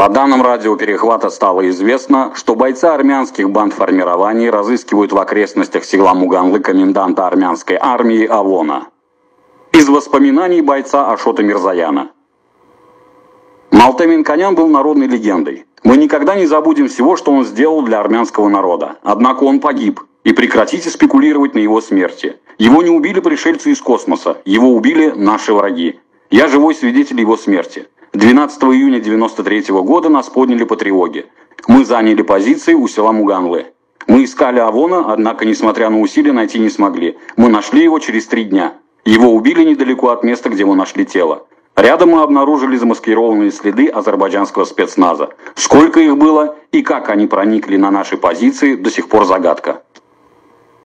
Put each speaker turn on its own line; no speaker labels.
По данным радиоперехвата стало известно, что бойцы армянских бандформирований разыскивают в окрестностях села Муганлы коменданта армянской армии Авона. Из воспоминаний бойца Ашота Мирзаяна. Малтемин Конян был народной легендой. Мы никогда не забудем всего, что он сделал для армянского народа. Однако он погиб. И прекратите спекулировать на его смерти. Его не убили пришельцы из космоса. Его убили наши враги. Я живой свидетель его смерти. 12 июня 93 года нас подняли по тревоге. Мы заняли позиции у села Муганлы. Мы искали Авона, однако, несмотря на усилия, найти не смогли. Мы нашли его через три дня. Его убили недалеко от места, где мы нашли тело. Рядом мы обнаружили замаскированные следы азербайджанского спецназа. Сколько их было и как они проникли на наши позиции, до сих пор загадка.